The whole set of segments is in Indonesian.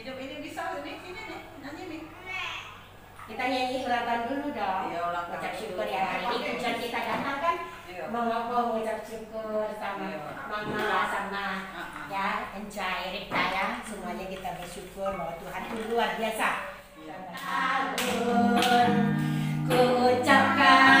Hidup ini bisa ini ini nih, nyanyi nih. Kita nyanyi ulang tahun dulu dong. Iya, ulang tahun Ucap syukur ya hari ini tujuan kita datang kan Iya. mengucap syukur sama Iya. mama sama Ah, ah. ya enjoy Rita ya semuanya kita bersyukur bahwa Tuhan itu luar biasa. Iya. Tahun ku ucapkan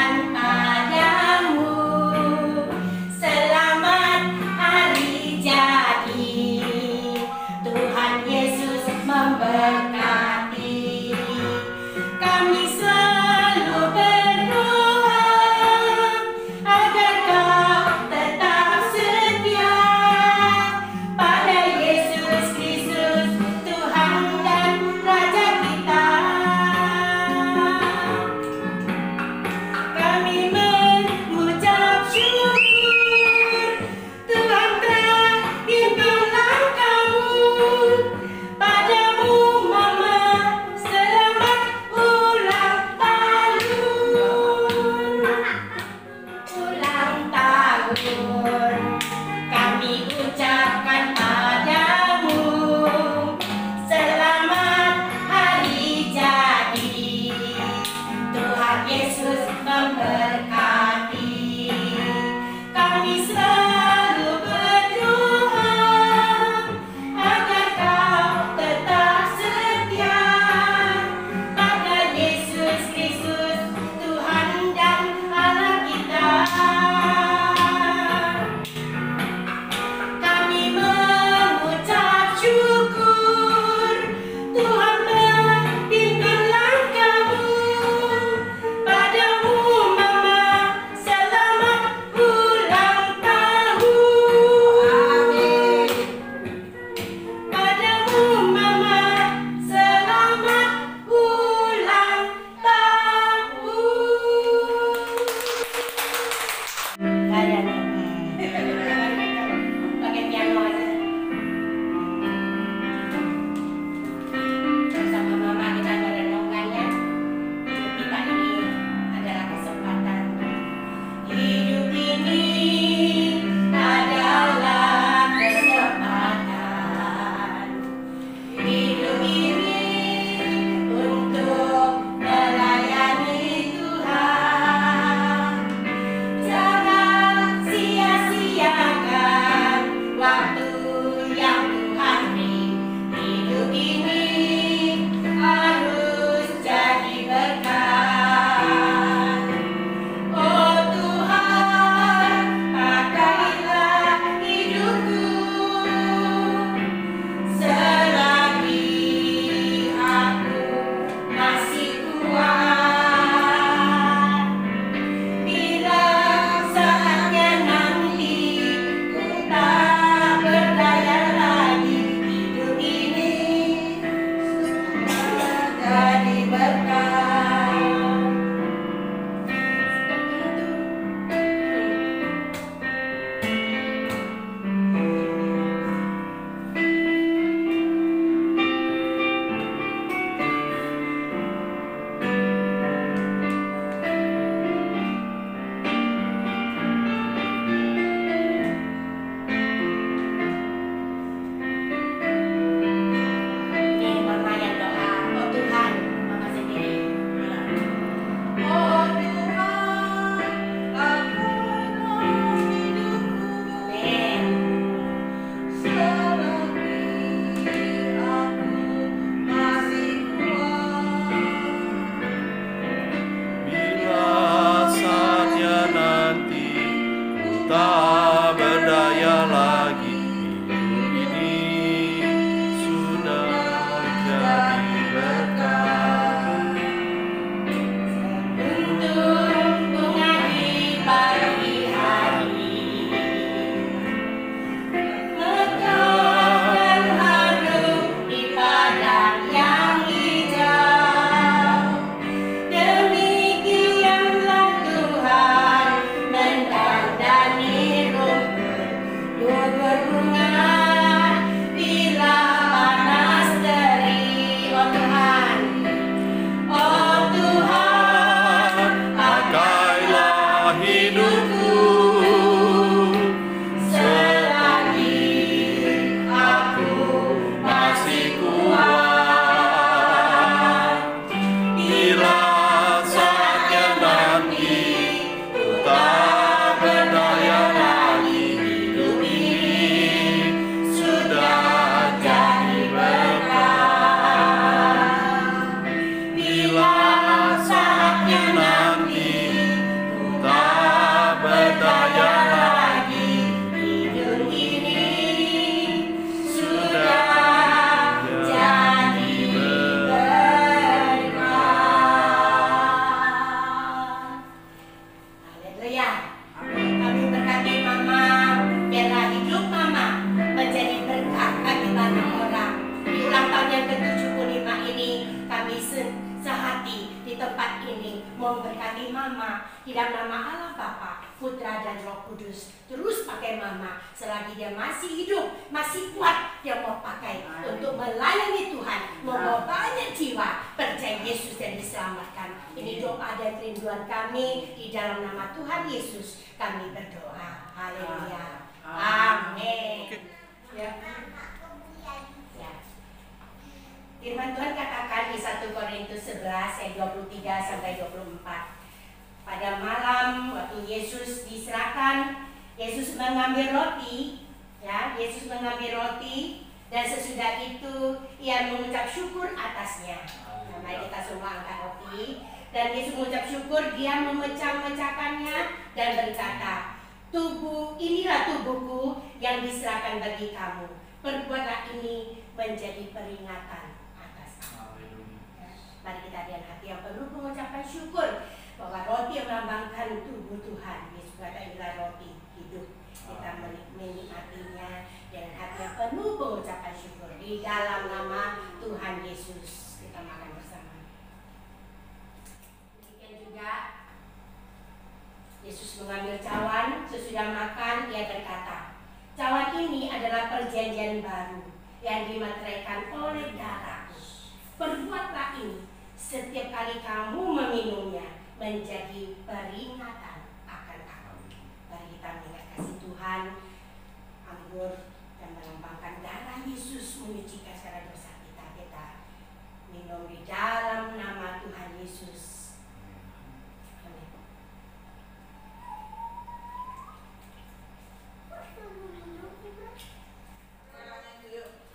dalam nama Allah Bapa, Putra dan Roh Kudus. Terus pakai Mama selagi dia masih hidup, masih kuat, dia mau pakai untuk melayani Tuhan, membawa banyak jiwa percaya Yesus dan diselamatkan. Ini doa dan kerinduan kami di dalam nama Tuhan Yesus. Kami berdoa. Haleluya. Amin. Ya. Ya. Firman Tuhan katakan di 1 Korintus 11 ayat 23 sampai 24. Pada malam waktu Yesus diserahkan, Yesus mengambil roti, ya, Yesus mengambil roti dan sesudah itu ia mengucap syukur atasnya. Nah, mari kita semua angkat roti dan Yesus mengucap syukur, dia memecah-mecahkannya dan berkata, Tubuh inilah tubuhku yang diserahkan bagi kamu. Perbuatlah ini menjadi peringatan atas aku. Mari kita dengan hati yang penuh mengucapkan syukur bahwa roti yang melambangkan tubuh Tuhan. Yesus kata inilah roti hidup. Kita menik- menikmatinya dengan hati yang penuh pengucapan syukur di dalam nama Tuhan Yesus. Kita makan bersama. Demikian juga Yesus mengambil cawan, sesudah makan ia berkata, Cawan ini adalah perjanjian baru yang dimateraikan oleh darahku. Perbuatlah ini setiap kali kamu meminumnya menjadi peringatan akan aku. Mari kita mengingat kasih Tuhan, anggur dan melambangkan darah Yesus menyucikan segala dosa kita. Kita minum di dalam nama Tuhan Yesus. Amin.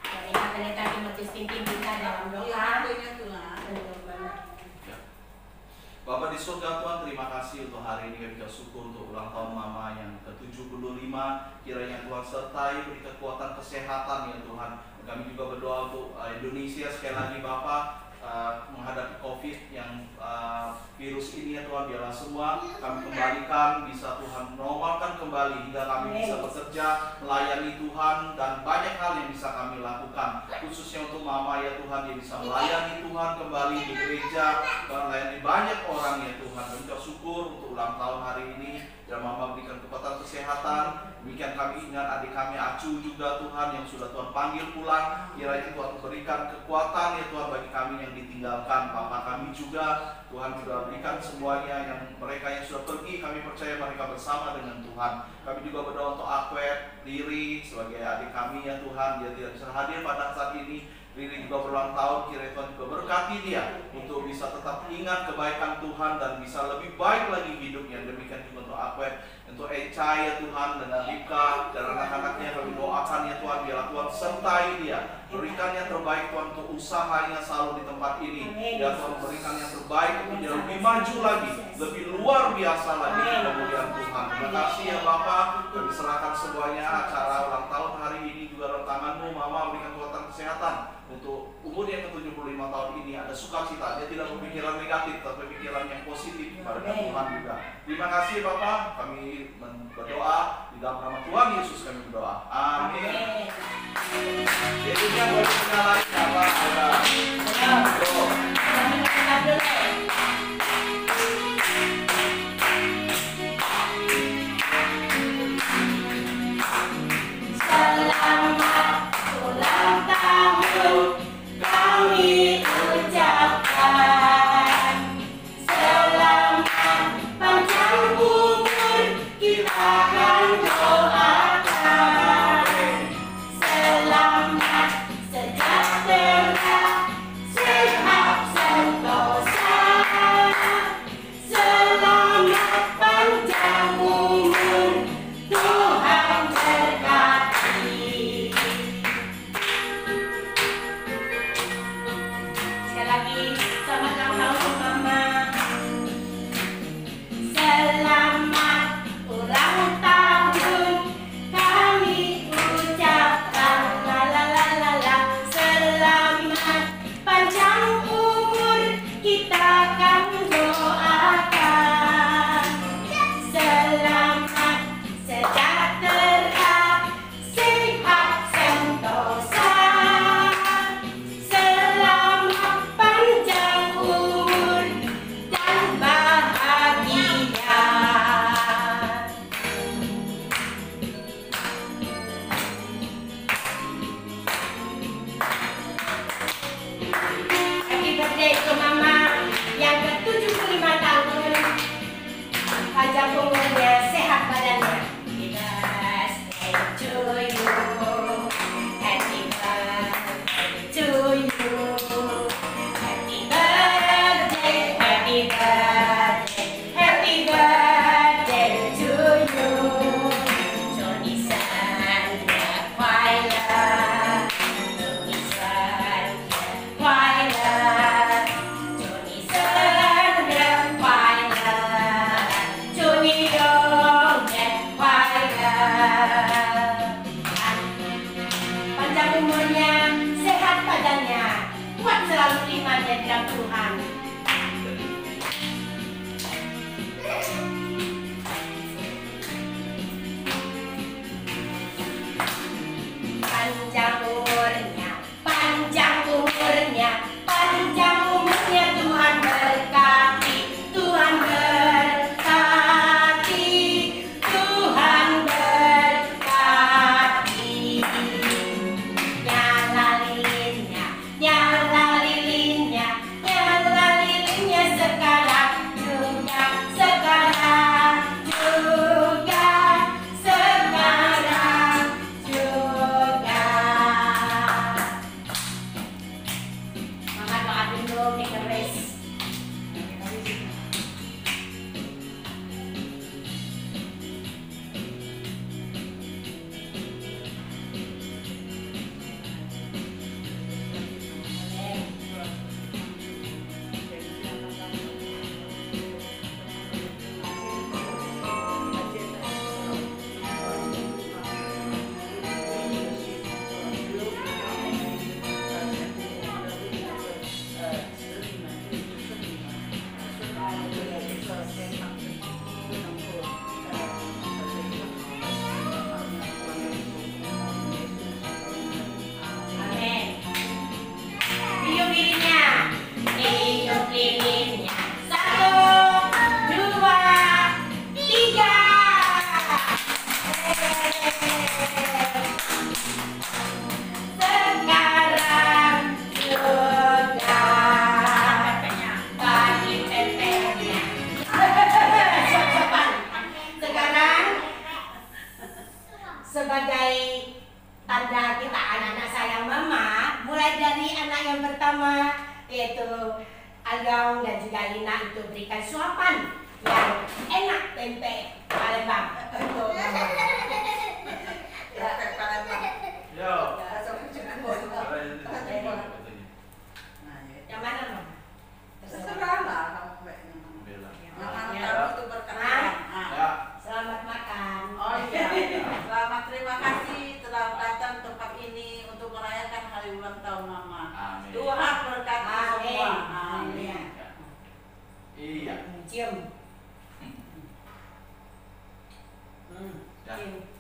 Mari pendeta Timotius pimpin kita dalam doa. Untuk mana? Bapak di surga Tuhan terima kasih untuk hari ini. Kami syukur untuk ulang tahun Mama yang ke-75. Kiranya Tuhan sertai beri kekuatan kesehatan ya Tuhan. Kami juga berdoa untuk uh, Indonesia sekali lagi Bapak uh, menghadapi COVID yang uh, biarlah semua kami kembalikan bisa Tuhan normalkan kembali hingga kami bisa bekerja melayani Tuhan dan banyak hal yang bisa kami lakukan. Khususnya untuk Mama ya Tuhan yang bisa melayani Tuhan kembali di gereja dan melayani banyak orang ya Tuhan. Dan kita syukur untuk ulang tahun hari ini dan Mama berikan kekuatan kesehatan demikian kami ingat adik kami Acu juga Tuhan yang sudah Tuhan panggil pulang. Kiranya Tuhan berikan kekuatan ya Tuhan bagi kami yang ditinggalkan. Papa kami juga Tuhan sudah berikan semuanya yang mereka yang sudah pergi. Kami percaya mereka bersama dengan Tuhan. Kami juga berdoa untuk Akwet, Riri sebagai adik kami ya Tuhan. Dia tidak bisa hadir pada saat ini Riri juga berulang tahun kiranya Tuhan juga berkati dia untuk bisa tetap ingat kebaikan Tuhan dan bisa lebih baik lagi hidupnya. Demikian juga untuk Akwet untuk Eca ya Tuhan dengan Rika dan anak-anaknya kami doakan ya Tuhan biarlah Tuhan sertai dia. Berikan yang terbaik Tuhan untuk usahanya selalu di tempat ini. Ya Tuhan berikan yang terbaik untuk dia lebih maju lagi lebih luar biasa lagi di kemuliaan Tuhan. Terima kasih ya Bapak. Kami serahkan semuanya acara ulang tahun hari ini juga dalam tanganmu. Mama berikan kekuatan kesehatan untuk umur yang ke-75 tahun ini ada sukacita. Dia tidak berpikiran negatif tapi pikiran yang positif. Kepada Tuhan juga. Terima kasih Bapak. Kami berdoa di dalam nama Tuhan Yesus kami berdoa. Amin. Amin. Jadinya boleh kenalan siapa ada yang pertama yaitu agung dan juga Lina itu berikan suapan yang enak tempe Palembang ya, Palembang. Yo. Yeah.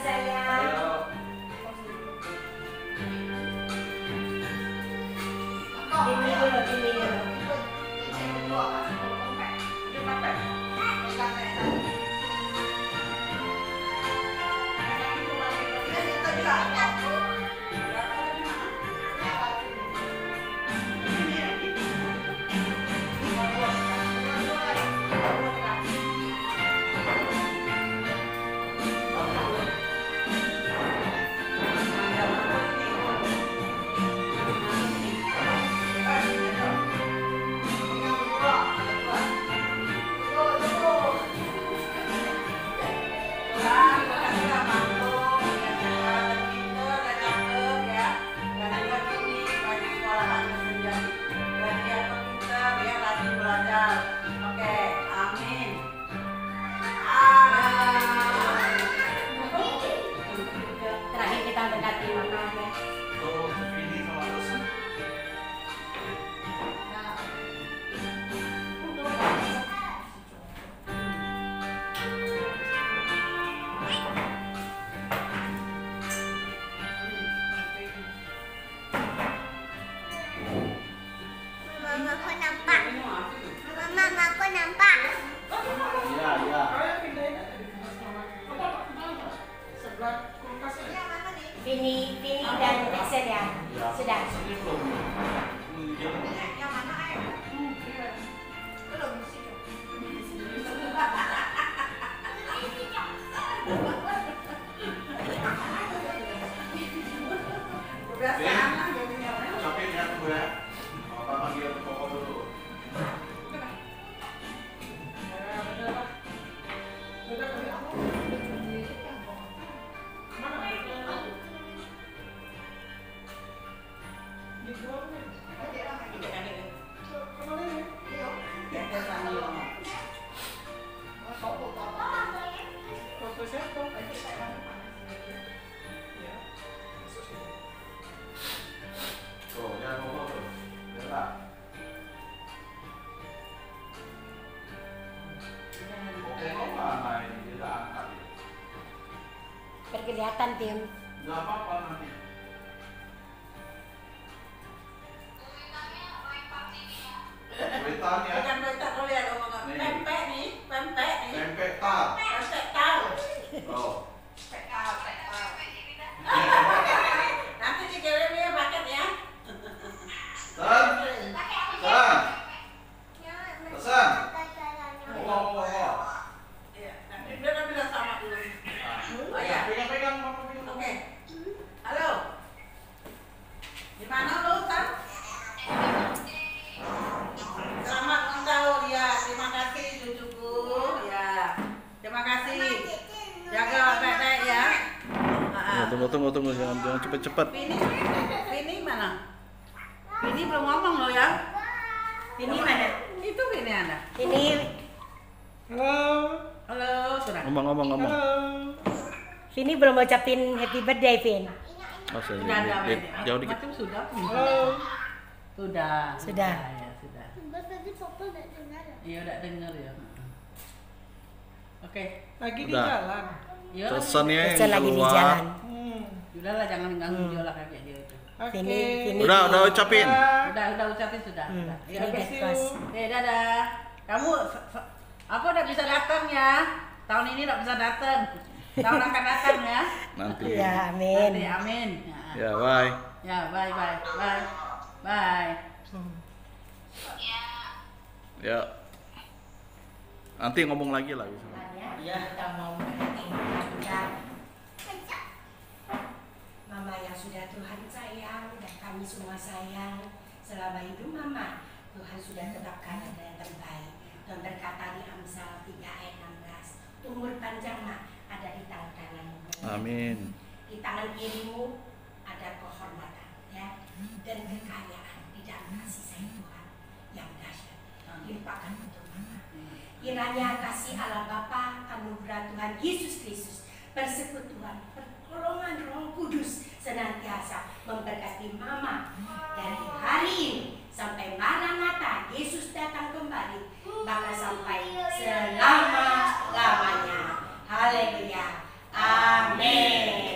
saya. Vini, Vini dan Excel ya. Iya. Sudah. Tim. Gak apa-apa tunggu tunggu tunggu jangan jangan cepet-cepet. Vini, Vini mana? Vini belum ngomong loh ya. Vini mana? Itu Vini ada. Ini Halo, sudah. Ngomong ngomong ngomong. Vini belum ucapin happy birthday, Vin. Oh, Sudah di- Vini. jauh dikit. Macam sudah. Sudah. Sudah. Ya, sudah. Tadi papa udah dengar. Iya, udah dengar ya. Oke. Lagi di jalan. Iya. Pesannya yang lagi di jalan. Hmm. Sudah lah jangan ganggu dia lah kakek dia itu. Oke. Vini. Udah udah ucapin. Udah, udah ucapin sudah. Hmm. Vini Ya, kos. Oke, dadah. Kamu apa udah bisa datang ya? Tahun ini udah bisa datang. Tahun akan datang ya. Nanti. Ya, amin. Nanti, amin. Ya. Ya, bye. Ya, bye bye. Bye. Bye. Ya. Nanti ngomong lagi lah. Ya, kita mau Mama yang sudah Tuhan sayang dan kami semua sayang selama hidup Mama. Tuhan sudah tetapkan ada yang terbaik. Dan berkata di Amsal 3 ayat 16, umur panjang mak ada di tangan kananmu. Amin. Di tangan kirimu ada kehormatan ya dan kekayaan di dalam kasih sayang Tuhan yang dahsyat limpahkan untuk Mama. Kiranya kasih Allah Bapa, anugerah Tuhan Yesus Kristus, persekutuan, pertolongan Roh Kudus senantiasa memberkati Mama dari hari ini sampai Maranatha Yesus datang kembali, bahkan sampai selama-lamanya. Haleluya. Amin.